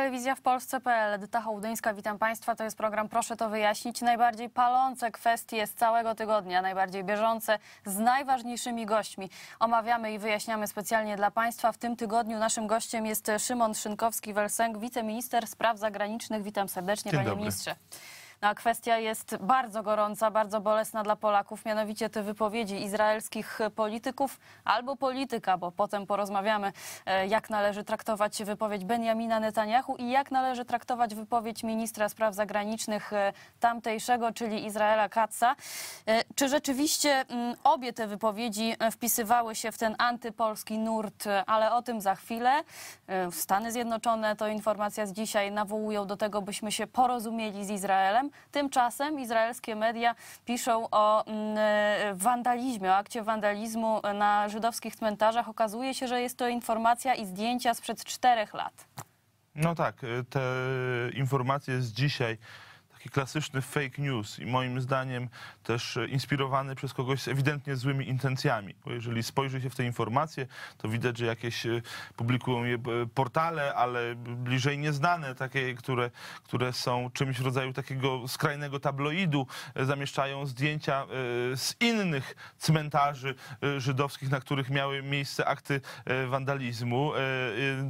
Telewizja w Polsce.pl, Edyta Hołdyńska, witam Państwa. To jest program Proszę to wyjaśnić. Najbardziej palące kwestie z całego tygodnia, najbardziej bieżące, z najważniejszymi gośćmi. Omawiamy i wyjaśniamy specjalnie dla Państwa. W tym tygodniu naszym gościem jest Szymon Szynkowski-Welsenk, wiceminister spraw zagranicznych. Witam serdecznie, Dzień panie dobry. ministrze. No, a kwestia jest bardzo gorąca, bardzo bolesna dla Polaków, mianowicie te wypowiedzi izraelskich polityków albo polityka, bo potem porozmawiamy, e, jak należy traktować wypowiedź Benjamina Netanyahu i jak należy traktować wypowiedź ministra spraw zagranicznych e, tamtejszego, czyli Izraela Katza. E, Czy rzeczywiście mm, obie te wypowiedzi wpisywały się w ten antypolski nurt, ale o tym za chwilę. Stany Zjednoczone, to informacja z dzisiaj, nawołują do tego, byśmy się porozumieli z Izraelem. Tymczasem izraelskie media piszą o mm, e, wandalizmie, o akcie wandalizmu na żydowskich cmentarzach. Okazuje się, że jest to informacja i zdjęcia sprzed czterech lat. No tak, y, te informacje z dzisiaj, taki klasyczny fake news i moim zdaniem też y, inspirowany przez kogoś z ewidentnie złymi intencjami. Bo jeżeli spojrzy się w te informacje, to widać, że jakieś y, publikują je portale, ale bliżej nieznane, takie, które, które są czymś w rodzaju takiego skrajnego tabloidu, y, zamieszczają zdjęcia z innych cmentarzy żydowskich, na których miały miejsce akty wandalizmu.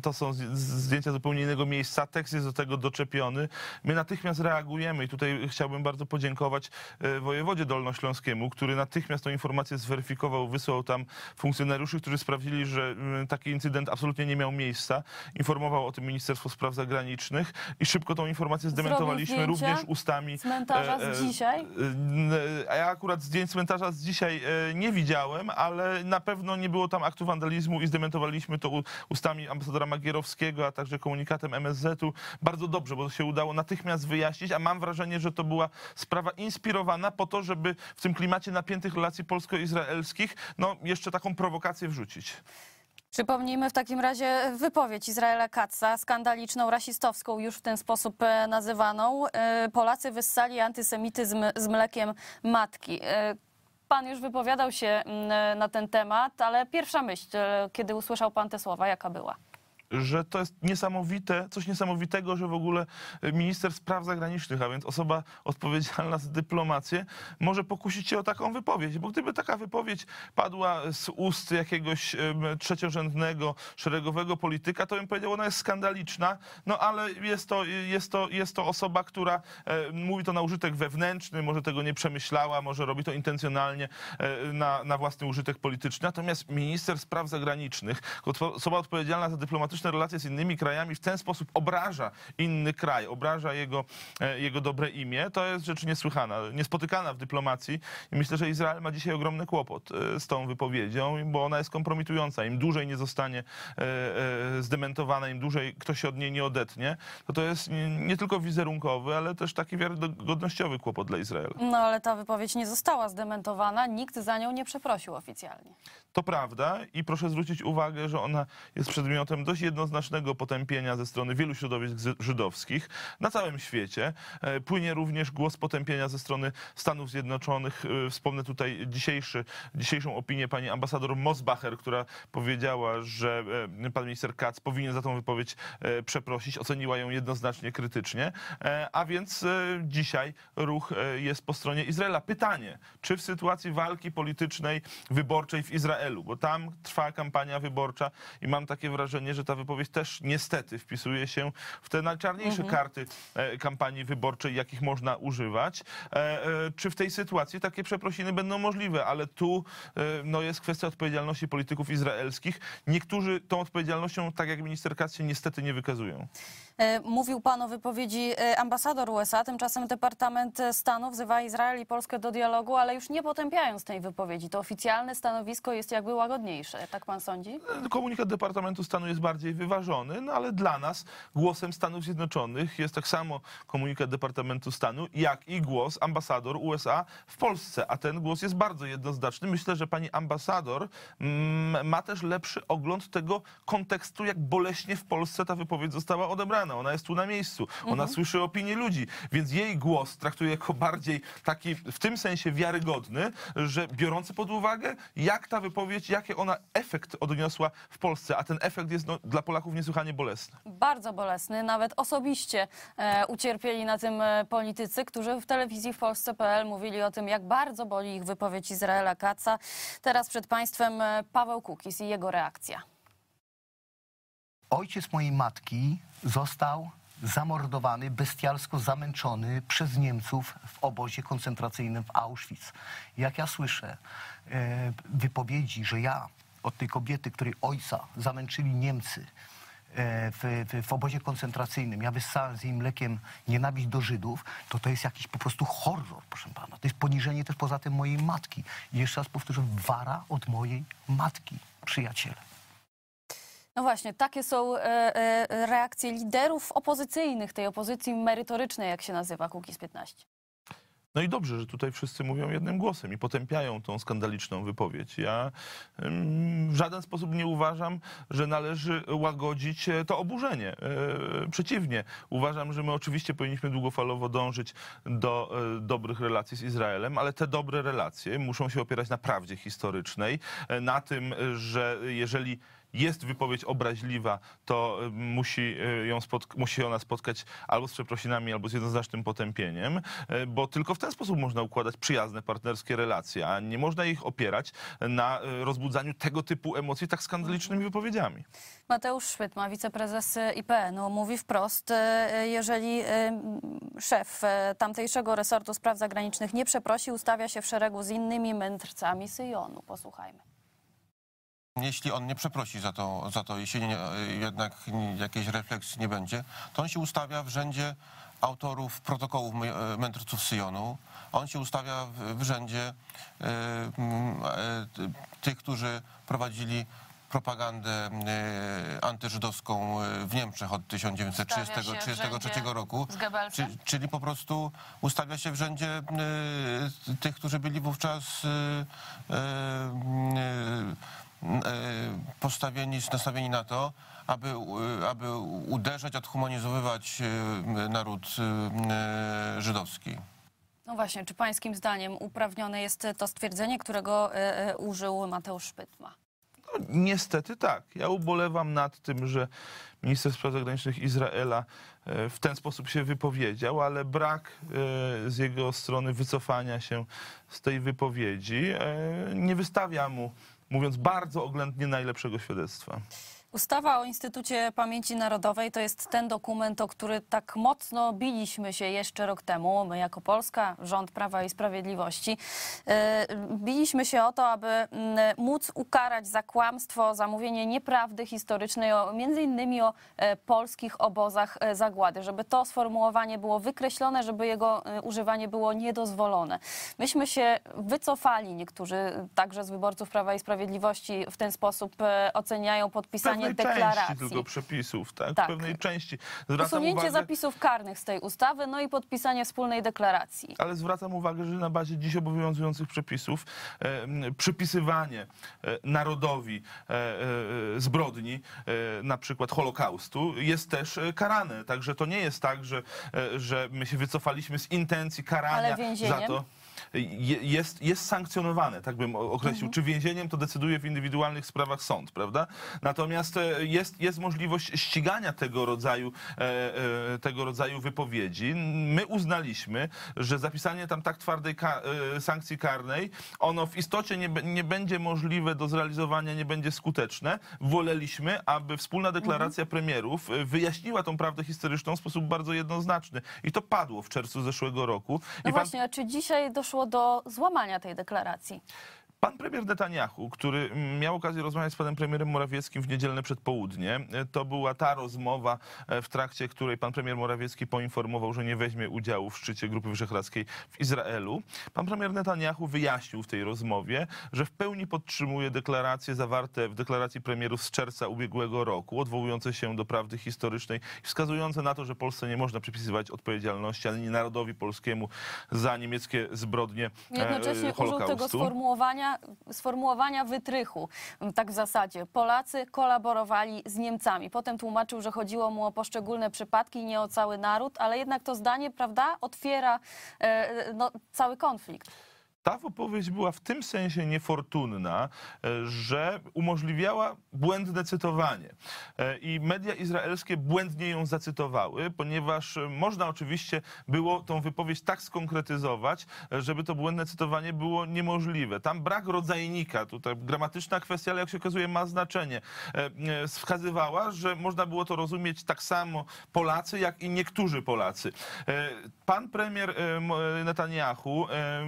To są zdjęcia zupełnie innego miejsca, tekst jest do tego doczepiony. My natychmiast reagujemy i tutaj chciałbym bardzo podziękować y, wojewodzie dolnośląskiemu, który natychmiast tą informację zweryfikował, wysłał tam funkcjonariuszy, którzy sprawdzili, że taki incydent absolutnie nie miał miejsca. Informował o tym Ministerstwo Spraw Zagranicznych i szybko tą informację zdementowaliśmy również ustami Cmentarza e, e, z dzisiaj? a ja akurat zdjęć cmentarza z dzisiaj e, nie widziałem, ale na pewno nie było tam aktu wandalizmu i zdementowaliśmy to ustami ambasadora Magierowskiego, a także komunikatem MSZ-u. Bardzo dobrze, bo to się udało natychmiast wyjaśnić, a mam wrażenie, że to była sprawa inspirowana po to, żeby w tym klimacie napiętych relacji polsko-izraelskich no, jeszcze taką prowokację wrzucić. Przypomnijmy w takim razie wypowiedź Izraela Katza, skandaliczną, rasistowską, już w ten sposób e, nazywaną. E, Polacy wyssali antysemityzm z mlekiem matki. E, Pan już wypowiadał się mm, na ten temat, ale pierwsza myśl, kiedy usłyszał pan te słowa, jaka była? Że to jest niesamowite, coś niesamowitego, że w ogóle minister spraw zagranicznych, a więc osoba odpowiedzialna za dyplomację, może pokusić się o taką wypowiedź. Bo gdyby taka wypowiedź padła z ust jakiegoś trzeciorzędnego, szeregowego polityka, to bym powiedział, ona jest skandaliczna, no ale jest to, jest to, jest to osoba, która e, mówi to na użytek wewnętrzny, może tego nie przemyślała, może robi to intencjonalnie e, na, na własny użytek polityczny. Natomiast minister spraw zagranicznych, osoba odpowiedzialna za dyplomatyczne relacje z innymi krajami, w ten sposób obraża inny kraj, obraża jego, e, jego dobre imię, to jest rzecz niesłychana, niespotykana w dyplomacji. I myślę, że Izrael ma dzisiaj ogromny kłopot e, z tą wypowiedzią, bo ona jest kompromitująca. Im dłużej nie zostanie e, zdementowana, im dłużej ktoś się od niej nie odetnie, to to jest nie, nie tylko wizerunkowy, ale też taki wiarygodnościowy kłopot dla Izraela. No ale ta wypowiedź nie została zdementowana, nikt za nią nie przeprosił oficjalnie. To prawda i proszę zwrócić uwagę, że ona jest przedmiotem dość jednoznacznego potępienia ze strony wielu środowisk żydowskich na całym świecie. E, Płynie również głos potępienia ze strony Stanów Zjednoczonych. E, Wspomnę tutaj dzisiejszy, dzisiejszą opinię pani ambasador Mosbacher, która powiedziała, że e, pan minister Katz powinien za tą wypowiedź przeprosić. Oceniła ją jednoznacznie krytycznie. A więc dzisiaj ruch jest po stronie Izraela. Pytanie, czy w sytuacji walki politycznej, wyborczej w Izraelu, bo tam trwa kampania wyborcza i mam takie wrażenie, że ta wypowiedź też niestety wpisuje się w te najczarniejsze karty e, kampanii wyborczej, jakich można używać. E, e, Czy w tej sytuacji takie przeprosiny będą możliwe? Ale tu no, jest kwestia odpowiedzialności polityków izraelskich. Niektórzy tą odpowiedzialnością, tak jak minister się niestety nie wykazują. Mówił pan o wypowiedzi ambasador USA, tymczasem Departament Stanu wzywa Izrael i Polskę do dialogu, ale już nie potępiając tej wypowiedzi. To oficjalne stanowisko jest jakby łagodniejsze, tak pan sądzi? Komunikat Departamentu Stanu jest bardziej wyważony, no ale dla nas głosem Stanów Zjednoczonych jest tak samo komunikat Departamentu Stanu, jak i głos ambasador USA w Polsce. A ten głos jest bardzo jednoznaczny. Myślę, że pani ambasador mm, ma też lepszy ogląd tego kontekstu, jak boleśnie w Polsce ta wypowiedź została odebrana. Ona jest tu na miejscu. Ona słyszy opinię ludzi, więc jej głos traktuje jako bardziej taki w tym sensie wiarygodny, że biorący pod uwagę, jak ta wypowiedź, jaki ona efekt odniosła w Polsce. A ten efekt jest no, dla dla Polaków niesłychanie bolesny. Bardzo bolesny, nawet osobiście e, ucierpieli na tym e, politycy, którzy w telewizji w Polsce.pl mówili o tym, jak bardzo boli ich wypowiedź Izraela Kaca. Teraz przed Państwem e, Paweł Kukis i jego reakcja. Ojciec mojej matki został zamordowany, bestialsko zamęczony przez Niemców w obozie koncentracyjnym w Auschwitz. Jak ja słyszę e, wypowiedzi, że ja od tej kobiety, której ojca zamęczyli Niemcy e, w, w, w obozie koncentracyjnym, ja wyssałem z jej mlekiem nienawiść do Żydów, to to jest jakiś po prostu horror, proszę pana. To jest poniżenie też poza tym mojej matki. I jeszcze raz powtórzę, wara od mojej matki, przyjaciele. No właśnie, takie są e, e, reakcje liderów opozycyjnych, tej opozycji merytorycznej, jak się nazywa Kukiz 15. No i dobrze, że tutaj wszyscy mówią jednym głosem i potępiają tą skandaliczną wypowiedź. Ja w żaden sposób nie uważam, że należy łagodzić e, to oburzenie. E, przeciwnie, uważam, że my oczywiście powinniśmy długofalowo dążyć do e, dobrych relacji z Izraelem, ale te dobre relacje muszą się opierać na prawdzie historycznej, na tym, że jeżeli jest wypowiedź obraźliwa, to y, musi, y, ją musi ona spotkać albo z przeprosinami, albo z jednoznacznym potępieniem, y, bo tylko w ten sposób można układać przyjazne, partnerskie relacje, a nie można ich opierać na rozbudzaniu tego typu emocji tak skandalicznymi wypowiedziami. Mateusz Szpytma, wiceprezes IPN-u, mówi wprost, jeżeli szef tamtejszego resortu spraw zagranicznych nie przeprosi, ustawia się w szeregu z innymi mędrcami Syjonu. Posłuchajmy. Jeśli on nie przeprosi za to, za to jeśli nie, jednak jakiejś refleksji nie będzie, to on się ustawia w rzędzie autorów protokołów e, mędrców Syjonu. On się ustawia w, rzędzie e, e, tych, którzy prowadzili propagandę antyżydowską w Niemczech od Ustawia się w 1933 rzędzie roku. czyli po prostu ustawia się w rzędzie tych, którzy byli wówczas postawieni, nastawieni na to, aby, e, aby uderzać, odhumanizowywać e, naród e, żydowski. No właśnie, czy pańskim zdaniem uprawnione jest to stwierdzenie, którego e, e, użył Mateusz Szpytma? No, niestety tak. Ja ubolewam nad tym, że minister spraw zagranicznych Izraela e, w ten sposób się wypowiedział, ale brak e, z jego strony wycofania się z tej wypowiedzi e, nie wystawia mu, mówiąc bardzo oględnie, najlepszego świadectwa. Ustawa o Instytucie Pamięci Narodowej to jest ten dokument, o który tak mocno biliśmy się jeszcze rok temu, my jako Polska, rząd Prawa i Sprawiedliwości. E, Biliśmy się o to, aby mm, móc ukarać za kłamstwo, za mówienie nieprawdy historycznej, między innymi o e, polskich obozach e, zagłady, żeby to sformułowanie było wykreślone, żeby jego używanie było niedozwolone. Myśmy się wycofali, niektórzy także z wyborców Prawa i Sprawiedliwości w ten sposób oceniają podpisanie pewnej deklaracji. części tylko przepisów, tak? Tak. W pewnej części. Zwracam Usunięcie uwagę, zapisów karnych z tej ustawy, no i podpisanie wspólnej deklaracji. ale zwracam uwagę, że na bazie dziś obowiązujących przepisów e, przypisywanie narodowi e, e, zbrodni, e, na przykład Holokaustu, jest też karane. Także to nie jest tak, że, że my się wycofaliśmy z intencji karania za to. Je- Jest, jest sankcjonowane, tak bym określił. Mhm. Czy więzieniem to decyduje w indywidualnych sprawach sąd, prawda? Natomiast e, jest, jest możliwość ścigania tego rodzaju, e, e, tego rodzaju wypowiedzi. My uznaliśmy, że zapisanie tam tak twardej ka- sankcji karnej, ono w istocie nie, nie będzie możliwe do zrealizowania, nie będzie skuteczne. Woleliśmy, aby wspólna deklaracja premierów e, wyjaśniła tą prawdę historyczną w sposób bardzo jednoznaczny. I to padło w czerwcu zeszłego roku. No I pan- właśnie, a czy dzisiaj doszło do złamania tej deklaracji? Pan premier Netanyahu, który miał okazję rozmawiać z panem premierem Morawieckim w niedzielne przedpołudnie, to była ta rozmowa, e, w trakcie której pan premier Morawiecki poinformował, że nie weźmie udziału w szczycie Grupy Wyszehradzkiej w Izraelu. Pan premier Netanyahu wyjaśnił w tej rozmowie, że w pełni podtrzymuje deklaracje zawarte w deklaracji premierów z czerwca ubiegłego roku, odwołujące się do prawdy historycznej i wskazujące na to, że Polsce nie można przypisywać odpowiedzialności ani narodowi polskiemu za niemieckie zbrodnie e, Jednocześnie użył Holokaustu. tego sformułowania, sformułowania wytrychu. Tak w zasadzie. Polacy kolaborowali z Niemcami. Potem tłumaczył, że chodziło mu o poszczególne przypadki, nie o cały naród, ale jednak to zdanie, prawda, otwiera e, no, cały konflikt. Ta wypowiedź była w tym sensie niefortunna, e, że umożliwiała błędne cytowanie. E, I media izraelskie błędnie ją zacytowały, ponieważ e, można oczywiście było tą wypowiedź tak skonkretyzować, żeby to błędne cytowanie było niemożliwe. Tam brak rodzajnika, tutaj gramatyczna kwestia, ale jak się okazuje ma znaczenie, wskazywała, że można było to rozumieć tak samo Polacy, jak i niektórzy Polacy. Pan premier Netanyahu e,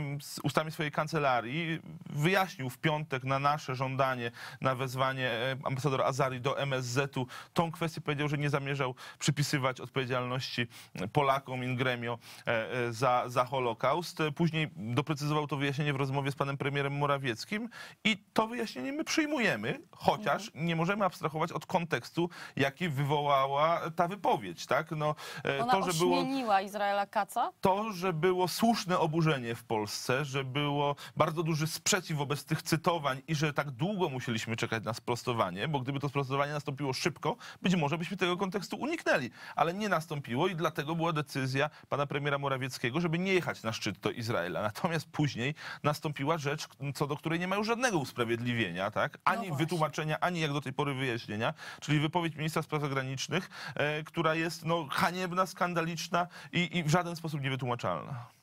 z ustami swojej kancelarii wyjaśnił w piątek na nasze żądanie, na wezwanie e, ambasadora Azari do MSZ-u tą kwestię. Powiedział, że nie zamierzał przypisywać odpowiedzialności Polakom in gremio e, e, za, za Holokaust. Później doprecyzował to wyjaśnienie w rozmowie z panem premierem Morawieckim i to wyjaśnienie my przyjmujemy, chociaż nie możemy abstrahować od kontekstu, jaki wywołała ta wypowiedź. Tak? No, Ona to, że było Izraela Kaca. to, że było słuszne oburzenie w Polsce, że było bardzo duży sprzeciw wobec tych cytowań i że tak długo musieliśmy czekać na sprostowanie, bo gdyby to sprostowanie nastąpiło szybko, być może byśmy tego kontekstu uniknęli, ale nie nastąpiło i dlatego była decyzja pana premiera Morawieckiego, żeby nie jechać na szczyt do Izraela. Natomiast później nastąpiła rzecz, co do której nie ma już żadnego usprawiedliwienia, tak? Ani właśnie. wytłumaczenia, ani jak do tej pory wyjaśnienia, czyli wypowiedź ministra spraw zagranicznych, e, która jest no, haniebna, skandaliczna i, i w żaden sposób niewytłumaczalna.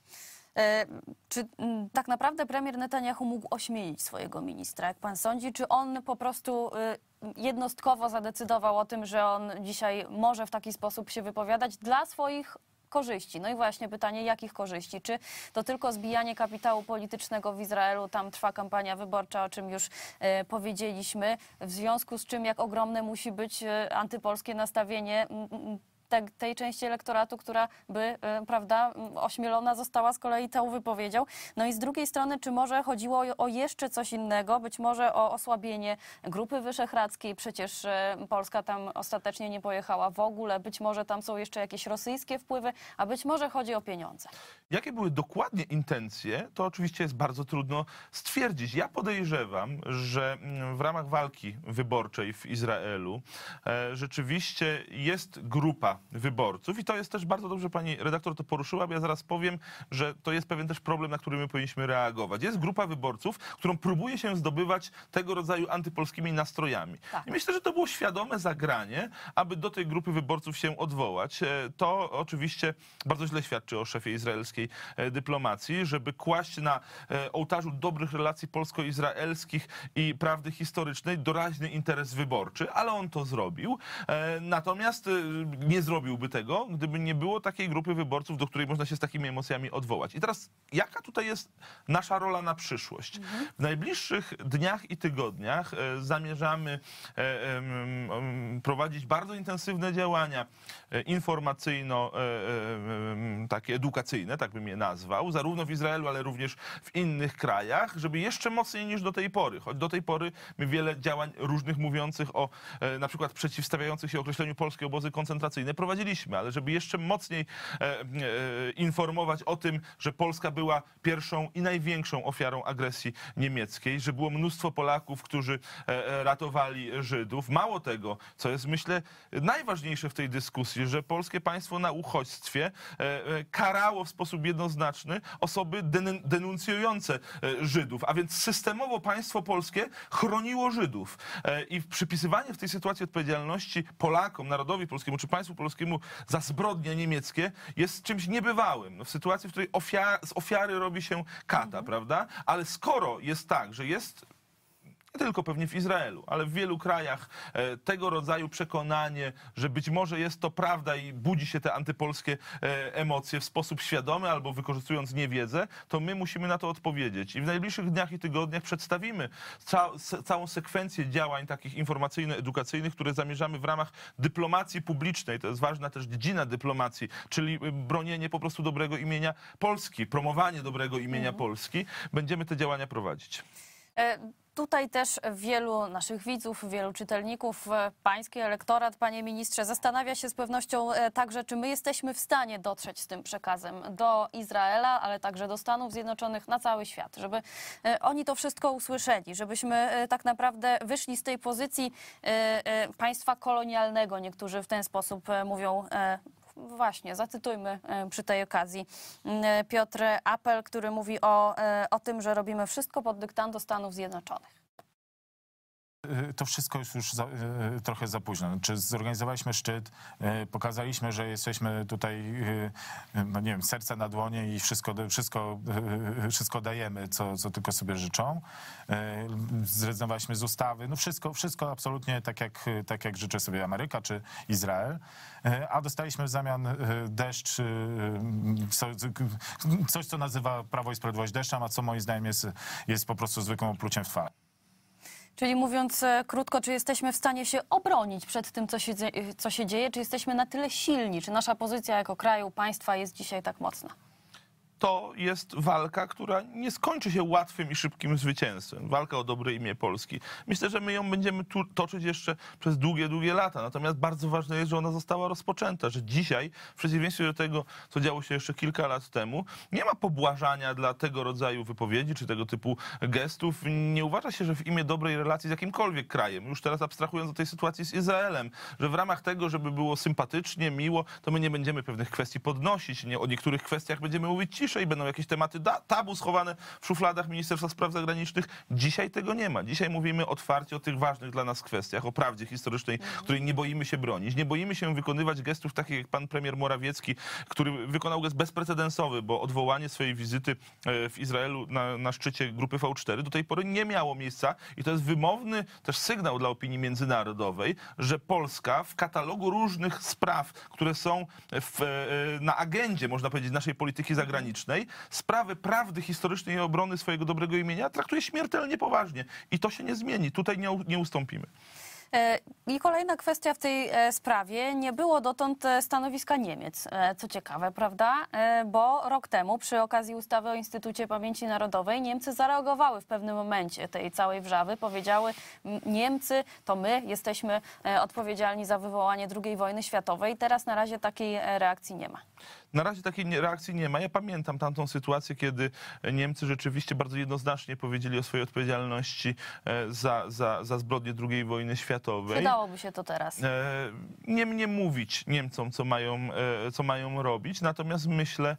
E, Czy mm, tak naprawdę premier Netanyahu mógł ośmielić swojego ministra, jak pan sądzi? Czy on po prostu y, jednostkowo zadecydował o tym, że on dzisiaj może w taki sposób się wypowiadać dla swoich korzyści? No i właśnie pytanie, jakich korzyści? Czy to tylko zbijanie kapitału politycznego w Izraelu? Tam trwa kampania wyborcza, o czym już e, powiedzieliśmy. W związku z czym, jak ogromne musi być e, antypolskie nastawienie mm, mm, te, tej części elektoratu, która by, e, prawda, m, ośmielona została z kolei tą wypowiedzią. No i z drugiej strony, czy może chodziło o, jeszcze coś innego, być może o osłabienie Grupy Wyszehradzkiej, przecież e, Polska tam ostatecznie nie pojechała w ogóle, być może tam są jeszcze jakieś rosyjskie wpływy, a być może chodzi o pieniądze. Jakie były dokładnie intencje, to oczywiście jest bardzo trudno stwierdzić. Ja podejrzewam, że mm, w ramach walki wyborczej w Izraelu e, rzeczywiście jest grupa wyborców i to jest też bardzo dobrze pani redaktor to poruszyła, bo ja zaraz powiem, że to jest pewien też problem, na który my powinniśmy reagować. Jest grupa wyborców, którą próbuje się zdobywać tego rodzaju antypolskimi nastrojami. Tak. I myślę, że to było świadome zagranie, aby do tej grupy wyborców się odwołać. E, To oczywiście bardzo źle świadczy o szefie izraelskiej e, dyplomacji, żeby kłaść na e, ołtarzu dobrych relacji polsko-izraelskich i prawdy historycznej doraźny interes wyborczy, ale on to zrobił. Natomiast nie zrobiłby tego, gdyby nie było takiej grupy wyborców, do której można się z takimi emocjami odwołać. I teraz, jaka tutaj jest nasza rola na przyszłość? W najbliższych dniach i tygodniach e, zamierzamy e, prowadzić bardzo intensywne działania e, informacyjno, takie edukacyjne, tak bym je nazwał, zarówno w Izraelu, ale również w innych krajach, żeby jeszcze mocniej niż do tej pory, choć do tej pory my wiele działań różnych mówiących o na przykład przeciwstawiających się określeniu polskie obozy koncentracyjne prowadziliśmy, ale żeby jeszcze mocniej e, e, informować o tym, że Polska była pierwszą i największą ofiarą agresji niemieckiej, że było mnóstwo Polaków, którzy e, ratowali Żydów. Mało tego, co jest myślę najważniejsze w tej dyskusji, że polskie państwo na uchodźstwie karało w sposób jednoznaczny osoby den- denuncjujące Żydów, a więc systemowo państwo polskie chroniło Żydów. I przypisywanie w tej sytuacji odpowiedzialności Polakom, narodowi polskiemu czy państwu polskiemu za zbrodnie niemieckie jest czymś niebywałym. No, w sytuacji, w której ofiar- z ofiary robi się kata, prawda? Ale skoro jest tak, że jest nie tylko pewnie w Izraelu, ale w wielu krajach e, tego rodzaju przekonanie, że być może jest to prawda i budzi się te antypolskie e, emocje w sposób świadomy albo wykorzystując niewiedzę, to my musimy na to odpowiedzieć. I w najbliższych dniach i tygodniach przedstawimy ca całą sekwencję działań takich informacyjno-edukacyjnych, które zamierzamy w ramach dyplomacji publicznej, to jest ważna też dziedzina dyplomacji, czyli y, bronienie po prostu dobrego imienia Polski, promowanie dobrego imienia Polski, będziemy te działania prowadzić. E, Tutaj też wielu naszych widzów, wielu czytelników, e, pański elektorat, panie ministrze, zastanawia się z pewnością e, także, czy my jesteśmy w stanie dotrzeć z tym przekazem do Izraela, ale także do Stanów Zjednoczonych, na cały świat, żeby e, oni to wszystko usłyszeli, żebyśmy tak naprawdę wyszli z tej pozycji państwa kolonialnego. Niektórzy w ten sposób mówią Właśnie, zacytujmy e, przy tej okazji. Mm, Piotr Apel, który mówi o, e, o tym, że robimy wszystko pod dyktando Stanów Zjednoczonych. Y, To wszystko jest już za, y, trochę za późno. Czy zorganizowaliśmy szczyt, y, pokazaliśmy, że jesteśmy tutaj, y, y, no nie wiem, serce na dłonie i wszystko, wszystko, y, wszystko dajemy, co, co tylko sobie życzą. Y, Zrezygnowaliśmy z ustawy. No wszystko, wszystko absolutnie tak jak, tak jak życzy sobie Ameryka czy Izrael. Y, A dostaliśmy w zamian y, deszcz, y, co- coś, co nazywa Prawo i Sprawiedliwość deszczem, a co moim zdaniem jest, jest po prostu zwykłym opluciem w twarz. Czyli mówiąc e, krótko, czy jesteśmy w stanie się obronić przed tym, co się, co się dzieje? Czy jesteśmy na tyle silni? Czy nasza pozycja jako kraju, państwa jest dzisiaj tak mocna? To jest walka, która nie skończy się łatwym i szybkim zwycięstwem. Walka o dobre imię Polski. Myślę, że my ją będziemy tu toczyć jeszcze przez długie, długie lata. Natomiast bardzo ważne jest, że ona została rozpoczęta, że dzisiaj, w przeciwieństwie do tego, co działo się jeszcze kilka lat temu, nie ma pobłażania dla tego rodzaju wypowiedzi czy tego typu gestów. Nie uważa się, że w imię dobrej relacji z jakimkolwiek krajem, już teraz abstrahując od tej sytuacji z Izraelem, że w ramach tego, żeby było sympatycznie, miło, to my nie będziemy pewnych kwestii podnosić. Nie, o niektórych kwestiach będziemy mówić ciszej, będą jakieś tematy tabu schowane w szufladach Ministerstwa Spraw Zagranicznych. Dzisiaj tego nie ma. Dzisiaj mówimy otwarcie o tych ważnych dla nas kwestiach, o prawdzie historycznej, której nie boimy się bronić. Nie boimy się wykonywać gestów takich jak pan premier Morawiecki, który wykonał gest bezprecedensowy, bo odwołanie swojej wizyty e, w Izraelu na, na szczycie grupy V4 do tej pory nie miało miejsca i to jest wymowny też sygnał dla opinii międzynarodowej, że Polska w katalogu różnych spraw, które są w, e, na agendzie, można powiedzieć, naszej polityki zagranicznej, sprawy prawdy historycznej i obrony swojego dobrego imienia traktuje śmiertelnie poważnie. I to się nie zmieni. Tutaj nie, nie ustąpimy. E, I kolejna kwestia w tej e, sprawie. Nie było dotąd e, stanowiska Niemiec. Co ciekawe, prawda? Bo rok temu przy okazji ustawy o Instytucie Pamięci Narodowej Niemcy zareagowały w pewnym momencie tej całej wrzawy. Powiedziały, "M, Niemcy to my jesteśmy odpowiedzialni za wywołanie II wojny światowej. Teraz na razie takiej reakcji nie ma. Na razie takiej reakcji nie ma. Ja pamiętam tamtą sytuację, kiedy Niemcy rzeczywiście bardzo jednoznacznie powiedzieli o swojej odpowiedzialności e, za, za, za zbrodnie II wojny światowej. Przydałoby się to teraz. E, nie mnie mówić Niemcom, co mają, e, co mają robić, natomiast myślę,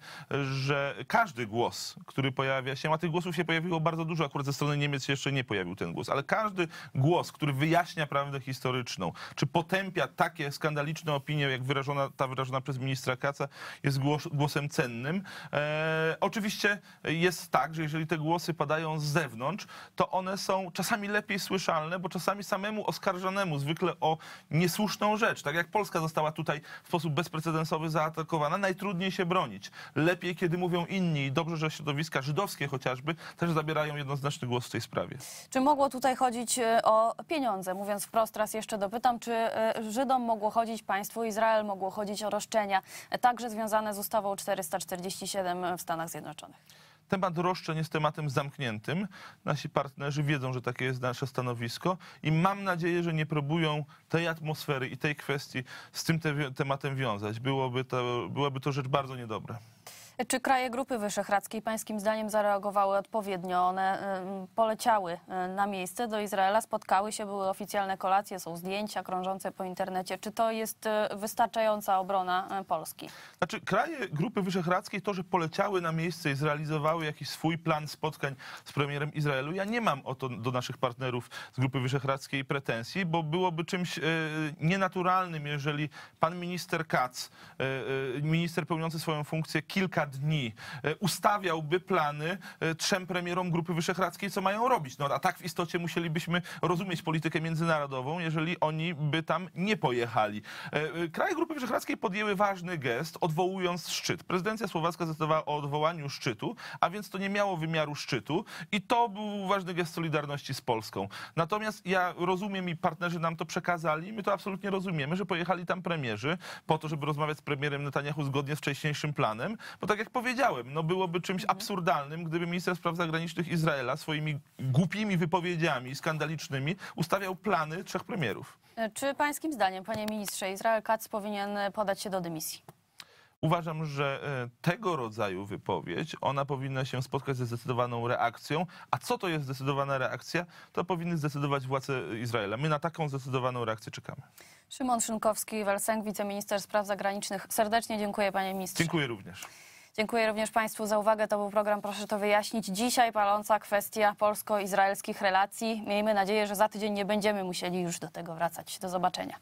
że każdy głos, który pojawia się, a tych głosów się pojawiło bardzo dużo, akurat ze strony Niemiec się jeszcze nie pojawił ten głos, ale każdy głos, który wyjaśnia prawdę historyczną, czy potępia takie skandaliczne opinie, jak wyrażona, ta wyrażona przez ministra Kaca, jest głos, głosem cennym. E, oczywiście jest tak, że jeżeli te głosy padają z zewnątrz, to one są czasami lepiej słyszalne, bo czasami samemu oskarżonemu zwykle o niesłuszną rzecz, tak jak Polska została tutaj w sposób bezprecedensowy zaatakowana, najtrudniej się bronić. Lepiej, kiedy mówią inni i dobrze, że środowiska żydowskie chociażby też zabierają jednoznaczny głos w tej sprawie. Czy mogło tutaj chodzić e, o pieniądze? Mówiąc wprost, raz jeszcze dopytam, czy e, Żydom mogło chodzić, państwu Izrael mogło chodzić o roszczenia, e, także związane z ustawą 447 w Stanach Zjednoczonych? Temat roszczeń jest tematem zamkniętym. Nasi partnerzy wiedzą, że takie jest nasze stanowisko i mam nadzieję, że nie próbują tej atmosfery i tej kwestii z tym te, tematem wiązać. Byłoby to, byłaby to rzecz bardzo niedobra. Czy kraje Grupy Wyszehradzkiej pańskim zdaniem zareagowały odpowiednio? One em, poleciały e, na miejsce do Izraela, spotkały się, były oficjalne kolacje, są zdjęcia krążące po internecie. Czy to jest e, wystarczająca obrona Polski? Znaczy, kraje Grupy Wyszehradzkiej, to, że poleciały na miejsce i zrealizowały jakiś swój plan spotkań z premierem Izraelu, ja nie mam o to do naszych partnerów z Grupy Wyszehradzkiej pretensji, bo byłoby czymś nienaturalnym, jeżeli pan minister Katz, minister pełniący swoją funkcję kilka dni, e, ustawiałby plany e, trzem premierom Grupy Wyszehradzkiej, co mają robić. No, a tak w istocie musielibyśmy rozumieć politykę międzynarodową, jeżeli oni by tam nie pojechali. E, Kraje Grupy Wyszehradzkiej podjęły ważny gest, odwołując szczyt. Prezydencja słowacka zdecydowała o odwołaniu szczytu, a więc to nie miało wymiaru szczytu i to był ważny gest solidarności z Polską. Natomiast ja rozumiem i partnerzy nam to przekazali, my to absolutnie rozumiemy, że pojechali tam premierzy po to, żeby rozmawiać z premierem Netanyahu zgodnie z wcześniejszym planem, bo tak jak powiedziałem, no byłoby czymś absurdalnym, gdyby minister spraw zagranicznych Izraela swoimi głupimi wypowiedziami skandalicznymi ustawiał plany trzech premierów. E, Czy pańskim zdaniem, panie ministrze, Izrael Katz powinien podać się do dymisji? Uważam, że e, tego rodzaju wypowiedź, ona powinna się spotkać ze zdecydowaną reakcją. A co to jest zdecydowana reakcja? To powinny zdecydować władze Izraela. My na taką zdecydowaną reakcję czekamy. Szymon Szynkowski-Welsenk, wiceminister spraw zagranicznych. Serdecznie dziękuję panie ministrze. Dziękuję również. Dziękuję również Państwu za uwagę. To był program Proszę to wyjaśnić. Dzisiaj paląca kwestia polsko-izraelskich relacji. Miejmy nadzieję, że za tydzień nie będziemy musieli już do tego wracać. Do zobaczenia.